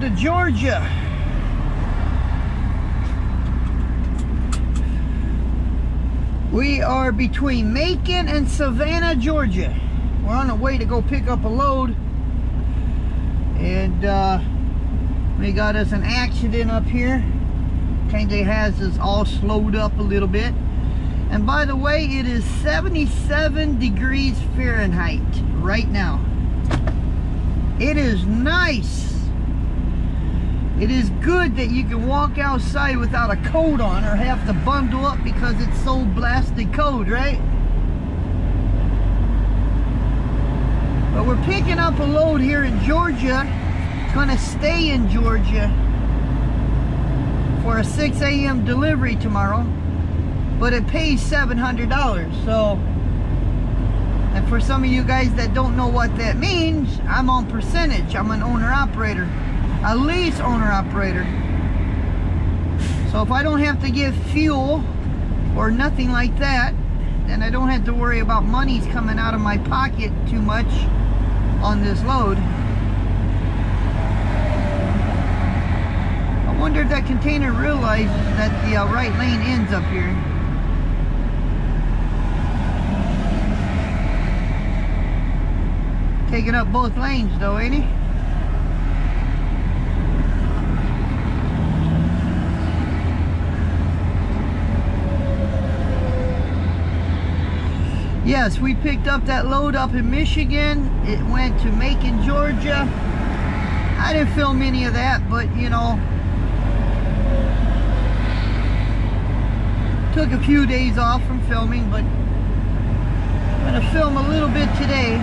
to Georgia. We are between Macon and Savannah, Georgia. We're on the way to go pick up a load. And uh, we got us an accident up here. Kind has us all slowed up a little bit. And by the way, it is 77 degrees Fahrenheit right now. It is nice. It is good that you can walk outside without a coat on or have to bundle up because it's so blasted cold, right? But we're picking up a load here in Georgia. It's gonna stay in Georgia for a 6 a.m. delivery tomorrow. But it pays $700, so and for some of you guys that don't know what that means, I'm on percentage. I'm an owner-operator a lease owner operator. So if I don't have to give fuel or nothing like that, then I don't have to worry about monies coming out of my pocket too much on this load. I wonder if that container realizes that the uh, right lane ends up here. Taking up both lanes though, ain't he? Yes, we picked up that load up in Michigan. It went to Macon, Georgia. I didn't film any of that, but you know, took a few days off from filming, but I'm gonna film a little bit today.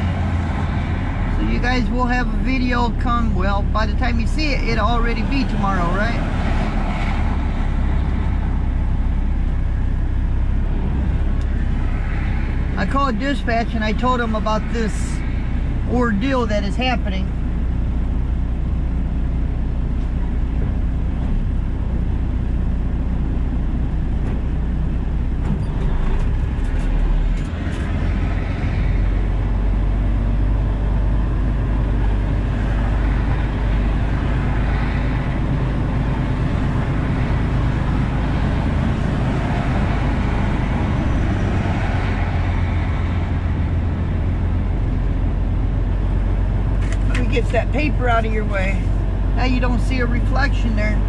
So you guys will have a video come, well, by the time you see it, it'll already be tomorrow, right? I called dispatch and I told them about this ordeal that is happening. That paper out of your way. Now you don't see a reflection there.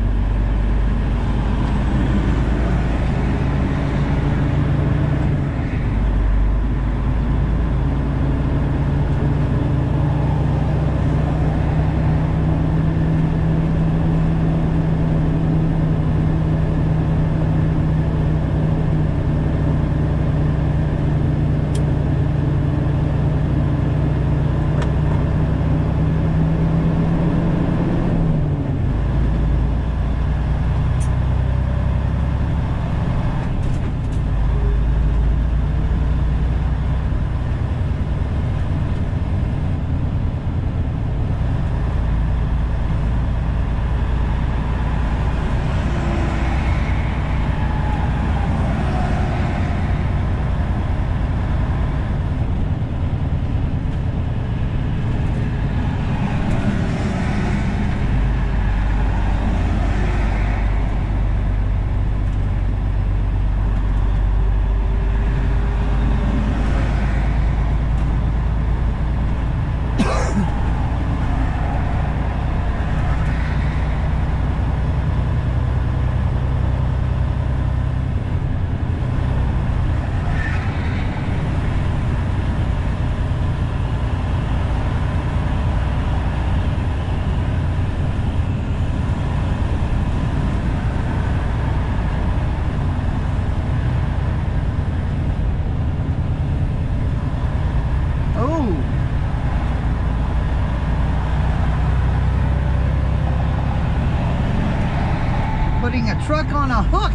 truck on a hook.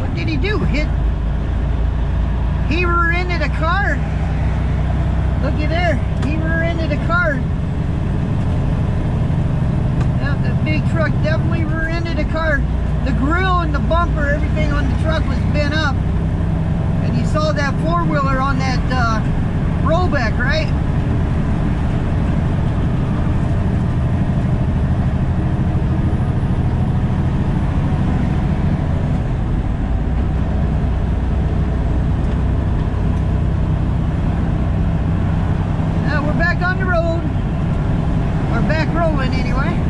What did he do? Hit? He rear-ended a car. Looky there. He rear-ended a car. Yeah, the big truck definitely rear-ended a car. The grill and the bumper, everything on the truck was bent up. And And you saw that four-wheeler on that uh, rollback, right? Uh, we're back on the road. We're back rolling anyway.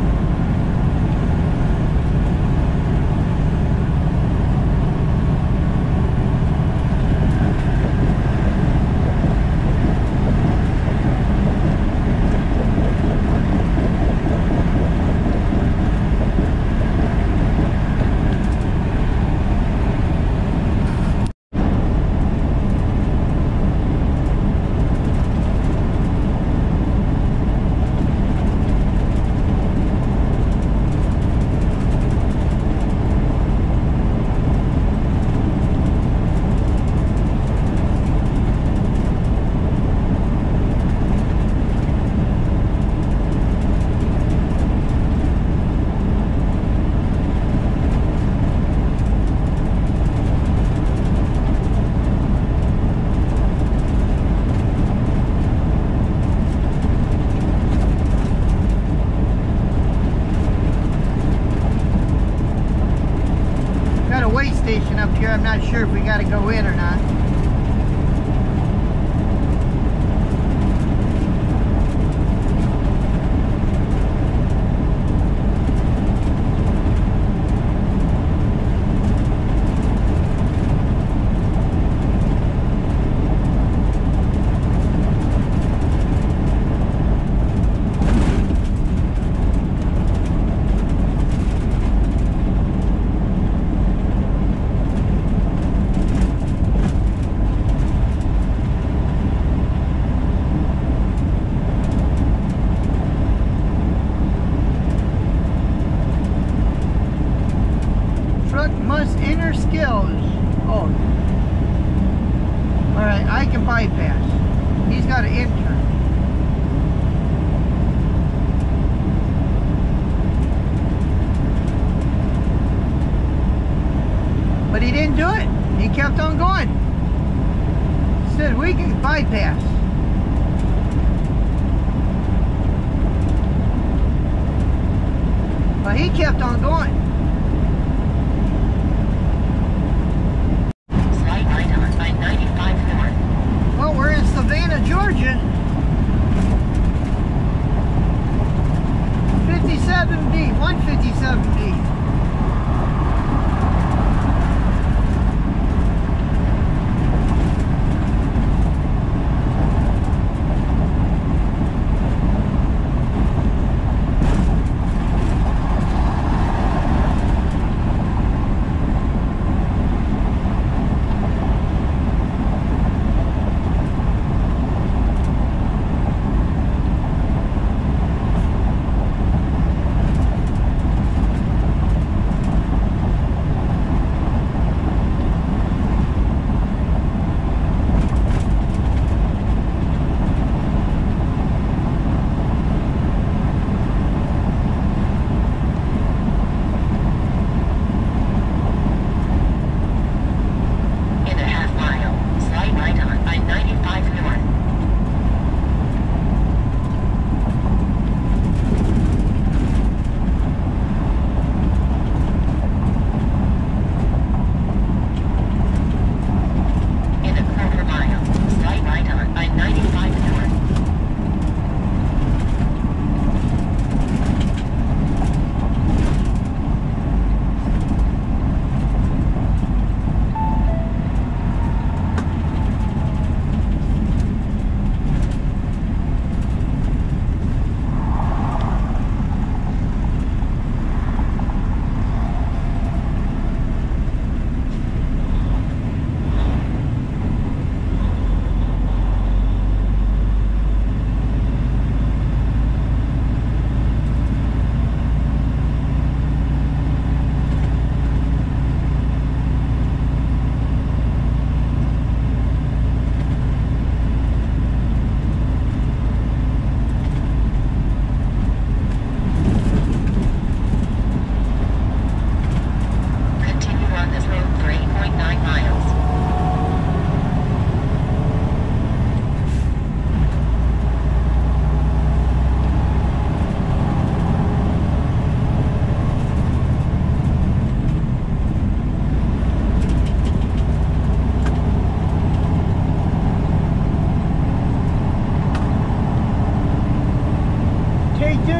Got a weigh station up here. I'm not sure if we got to go in or not. Truck must enter skills. Oh. Alright, I can bypass. He's got to enter. But he didn't do it. He kept on going. Said we can bypass. But he kept on going.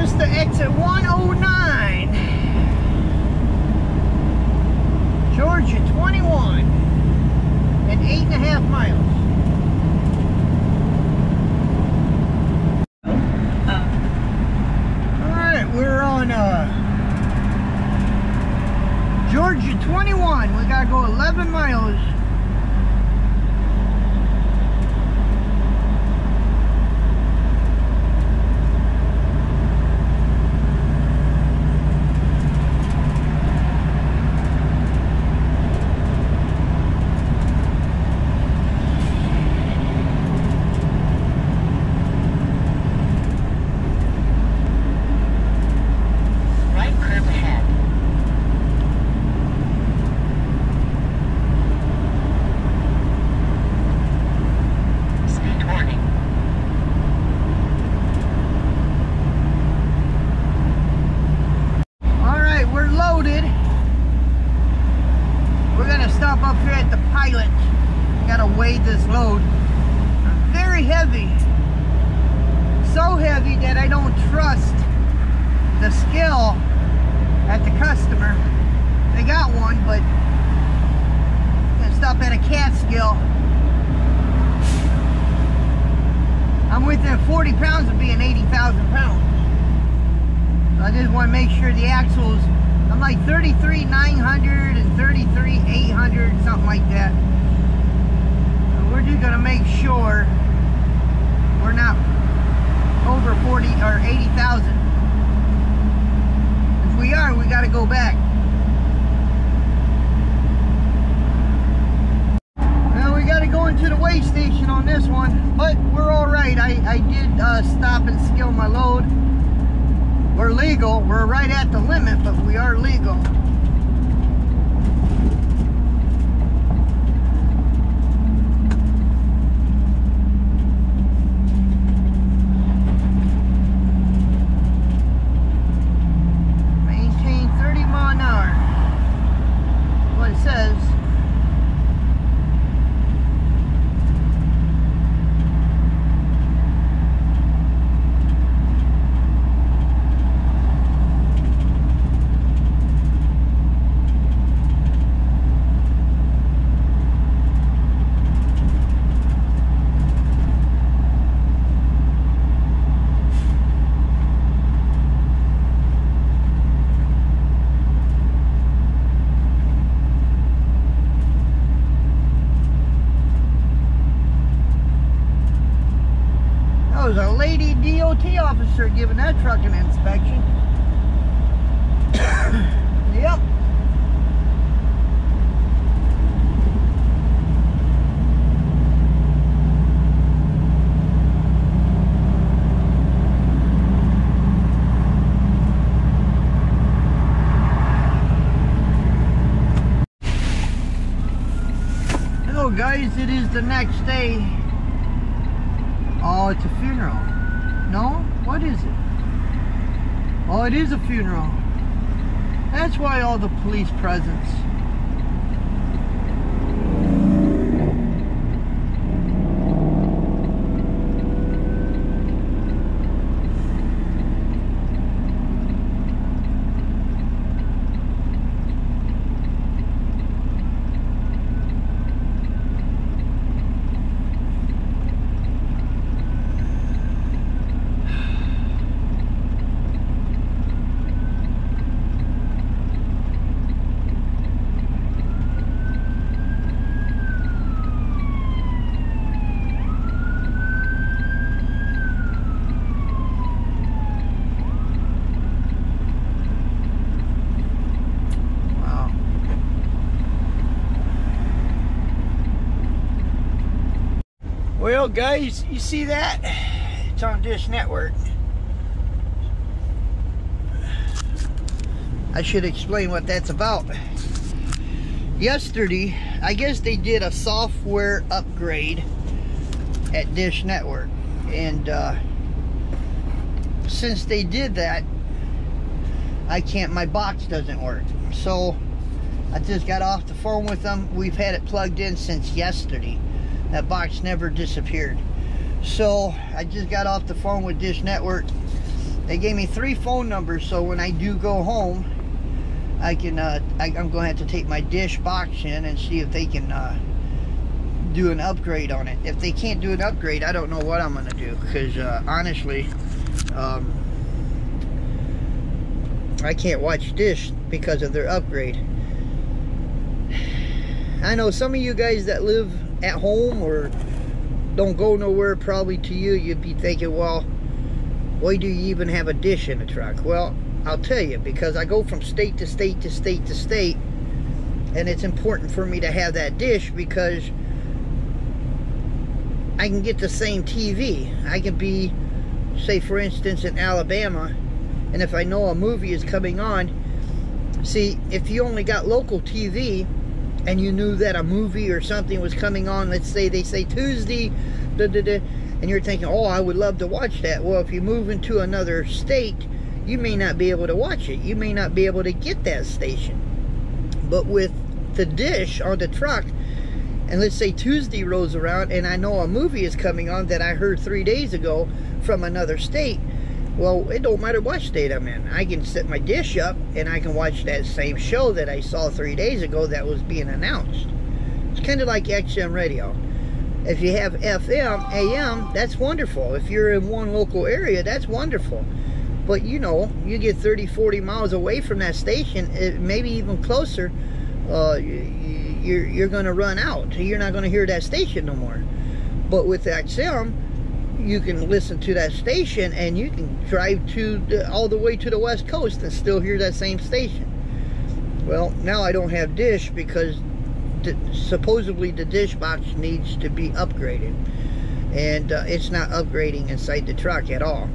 Just the exit 109. Georgia 21 and eight and a half miles. All right, we're on uh, Georgia 21. We gotta go 11 miles. Right curb ahead. Speed warning. All right, we're loaded. We're gonna stop up here at the pilot. Gotta weigh this load. Very heavy. So heavy that I don't trust at the customer. They got one, but gonna stop at a cat scale. I'm within 40 pounds of being 80,000 pounds. So I just want to make sure the axles, I'm like 33 900 and 33 800, something like that. So we're just to make sure we're not over 40 or 80,000. We are, we got to go back. Well, we got to go into the weigh station on this one, but we're all right. I, I did uh, stop and scale my load. We're legal. We're right at the limit, but we are legal. Maintain 30 mile an hour. What it says. That was a lady Officer giving that truck an inspection. yep. Guys, it is the next day Oh, it's a funeral. No? What is it? Oh, it is a funeral. That's why all the police presence. Wow. Well, guys, you see that? It's on Dish Network. I should explain what that's about. Yesterday, I guess they did a software upgrade at Dish Network. And uh, since they did that, I can't, my box doesn't work. So I just got off the phone with them. We've had it plugged in since yesterday. That box never disappeared. So I just got off the phone with Dish Network they gave me three phone numbers, so when I do go home, I can. Uh, I, am going to have to take my dish box in and see if they can uh, do an upgrade on it. If they can't do an upgrade, I don't know what I'm going to do. Because uh, honestly, um, I can't watch Dish because of their upgrade. I know some of you guys that live at home or don't go nowhere, probably to you, you'd be thinking, well, why do you even have a dish in the truck? Well, I'll tell you, because I go from state to state to state to state, and it's important for me to have that dish because I can get the same TV. I can be, say for instance, in Alabama, and if I know a movie is coming on, see, if you only got local TV, and you knew that a movie or something was coming on, let's say they say Tuesday, da, da, da, and you're thinking, oh, I would love to watch that. Well, if you move into another state, you may not be able to watch it. You may not be able to get that station. But with the dish on the truck, and let's say Tuesday rolls around and I know a movie is coming on that I heard three days ago from another state, well, it don't matter what state I'm in. I can set my dish up and I can watch that same show that I saw three days ago that was being announced. It's kind of like XM radio. If you have FM, AM, that's wonderful. If you're in one local area, that's wonderful. But you know, you get 30, 40 miles away from that station, maybe even closer, uh, you're, you're going to run out. You're not going to hear that station no more. But with XM, you can listen to that station and you can drive to the, all the way to the west coast and still hear that same station. Well now I don't have dish because the, supposedly the dish box needs to be upgraded. And uh, it's not upgrading inside the truck at all.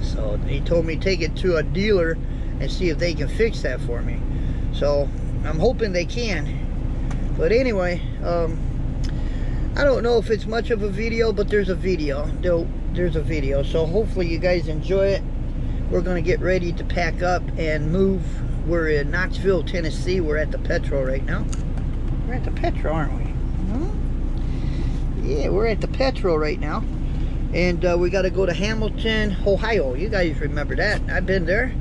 So he told me take it to a dealer and see if they can fix that for me. So I'm hoping they can. But anyway um, I don't know if it's much of a video, but there's a video. There's a video. So hopefully you guys enjoy it. We're going to get ready to pack up and move. We're in Knoxville, Tennessee. We're at the Petro right now. We're at the Petro, aren't we? Hmm? Yeah, we're at the Petro right now. And uh, we got to go to Hamilton, Ohio. You guys remember that. I've been there.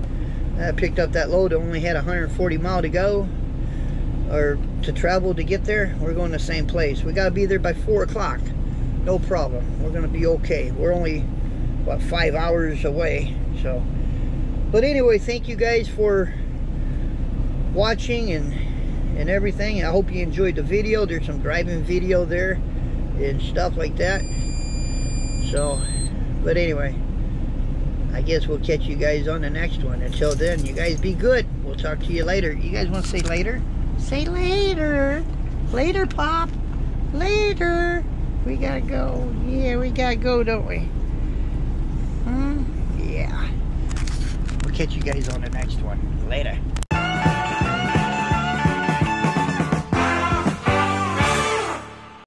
I picked up that load. It only had 140 mile to go or to travel to get there, we're going the same place. We got to be there by 4 o'clock. No problem. We're going to be okay. We're only, what, five hours away. So, but anyway, thank you guys for watching and and everything. I hope you enjoyed the video. There's some driving video there and stuff like that. So, but anyway, I guess we'll catch you guys on the next one. Until then, you guys be good. We'll talk to you later. You guys want to say later? Say later. Later, Pop. Later. We gotta go. Yeah, we gotta go, don't we? Hmm? Yeah. We'll catch you guys on the next one. Later.